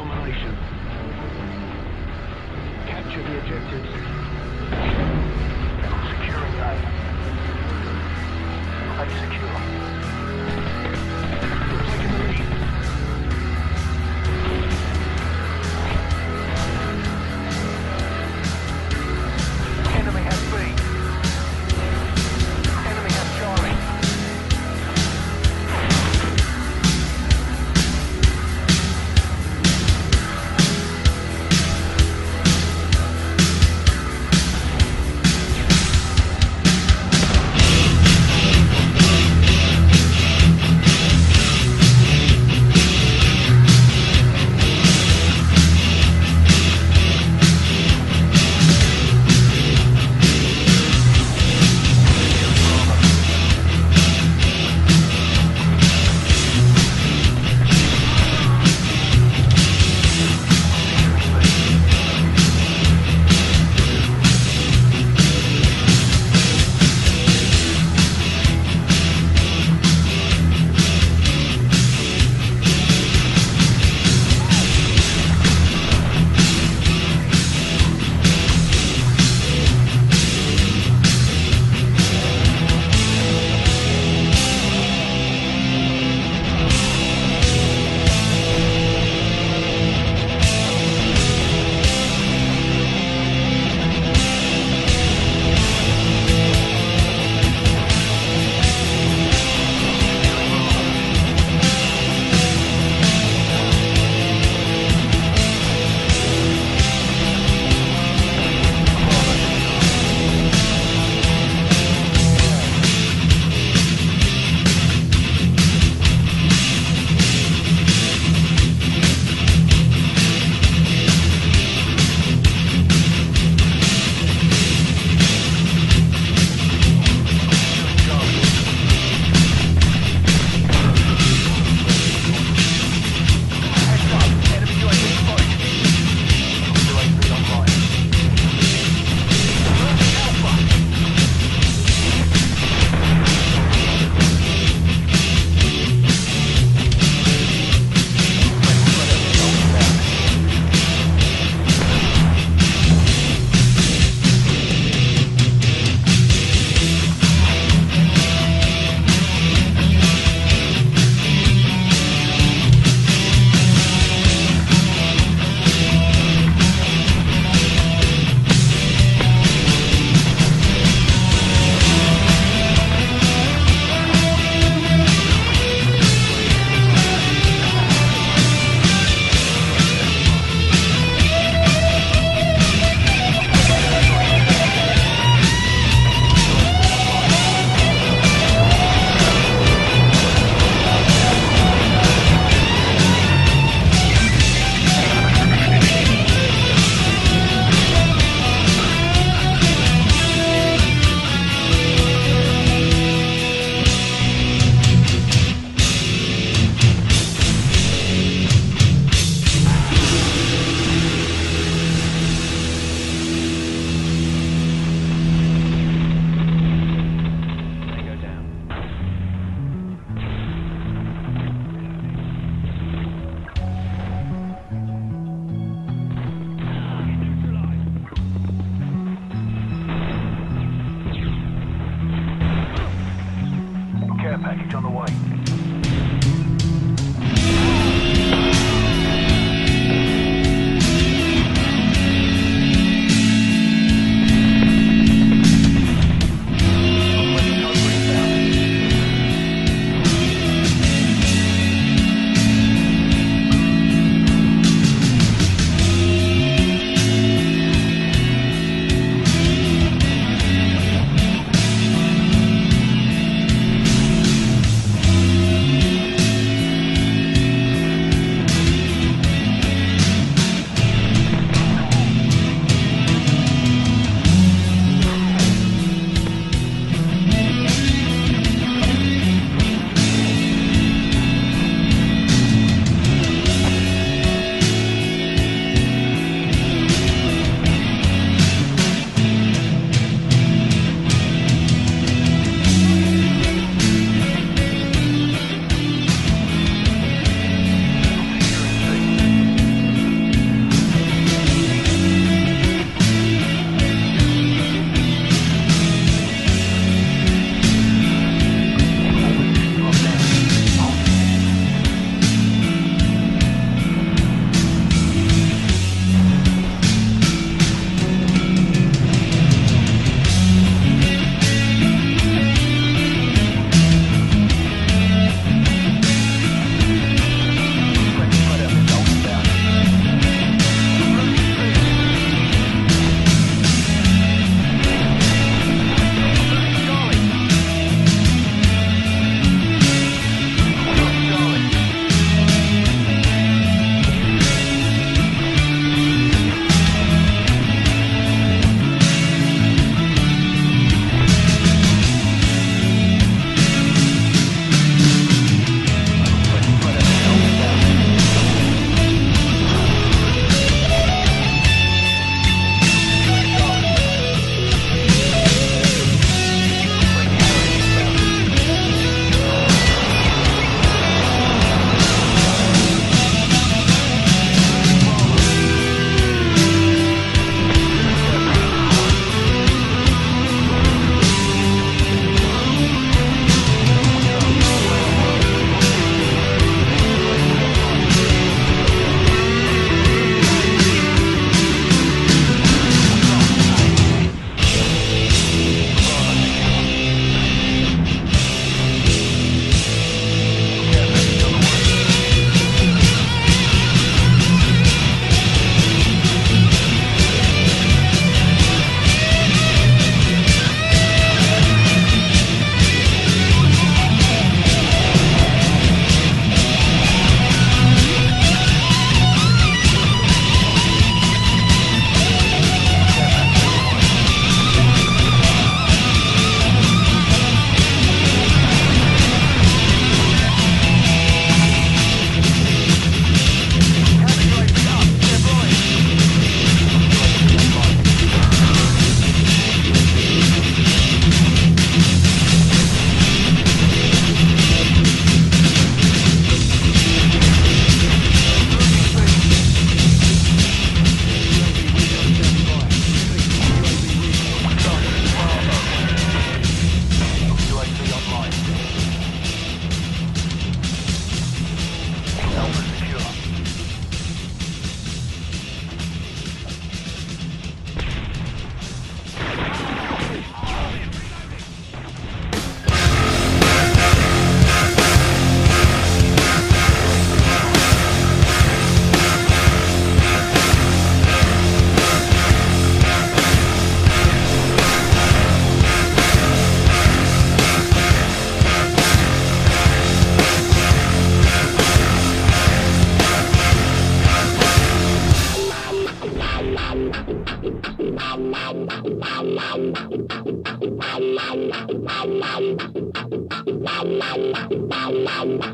domination. Capture the objectives. Securing A. A secure.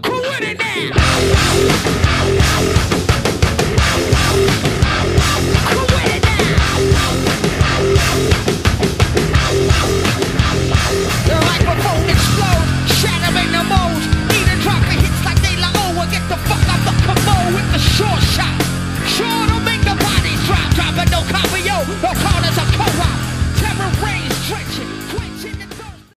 Who with it now?